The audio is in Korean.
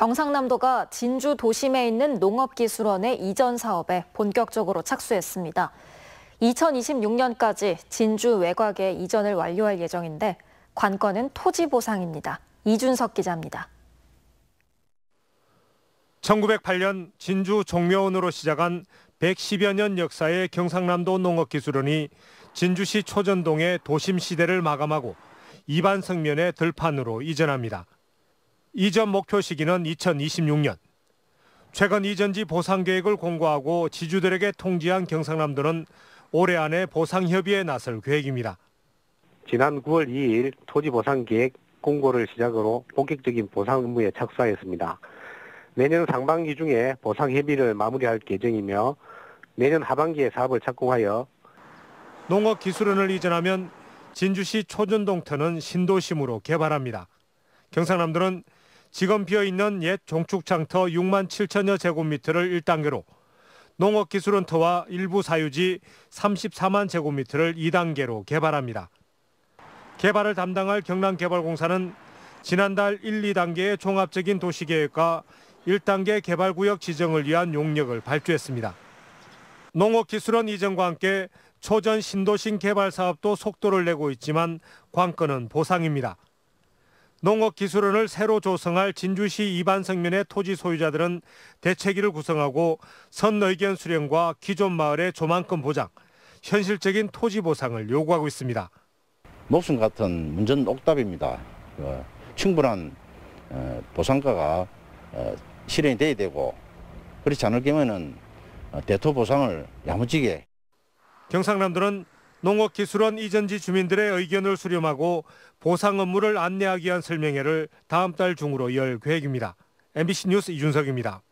경상남도가 진주 도심에 있는 농업기술원의 이전 사업에 본격적으로 착수했습니다. 2026년까지 진주 외곽에 이전을 완료할 예정인데 관건은 토지 보상입니다. 이준석 기자입니다. 1908년 진주 종묘원으로 시작한 110여 년 역사의 경상남도 농업기술원이 진주시 초전동의 도심 시대를 마감하고 이반 성면의 들판으로 이전합니다. 이전 목표 시기는 2026년. 최근 이전지 보상 계획을 공고하고 지주들에게 통지한 경상남도는 올해 안에 보상 협의에 나설 계획입니다. 지난 9월 2일 토지 보상 계획 공고를 시작으로 본격적인 보상 업무에 착수하였습니다. 내년 상반기 중에 보상 협의를 마무리할 예정이며 내년 하반기에 사업을 착공하여 농업기술원을 이전하면 진주시 초전동터는 신도심으로 개발합니다. 경상남도는 지금 비어있는 옛 종축장터 6만 7천여 제곱미터를 1단계로 농업기술원터와 일부 사유지 34만 제곱미터를 2단계로 개발합니다. 개발을 담당할 경남개발공사는 지난달 1, 2단계의 종합적인 도시계획과 1단계 개발구역 지정을 위한 용역을 발주했습니다. 농업기술원 이전과 함께 초전 신도심 개발 사업도 속도를 내고 있지만 관건은 보상입니다. 농업기술원을 새로 조성할 진주시 이반성면의 토지 소유자들은 대책위를 구성하고 선의견 수령과 기존 마을의 조만권 보장, 현실적인 토지 보상을 요구하고 있습니다. 목숨 같은 문전 옥답입니다. 어, 충분한 어, 보상가가 어, 실현이 돼야 되고 그렇지 않을 경우에는 대토 보상을 야무지게 경상남도는 농업기술원 이전지 주민들의 의견을 수렴하고 보상 업무를 안내하기 위한 설명회를 다음 달 중으로 열 계획입니다. MBC 뉴스 이준석입니다.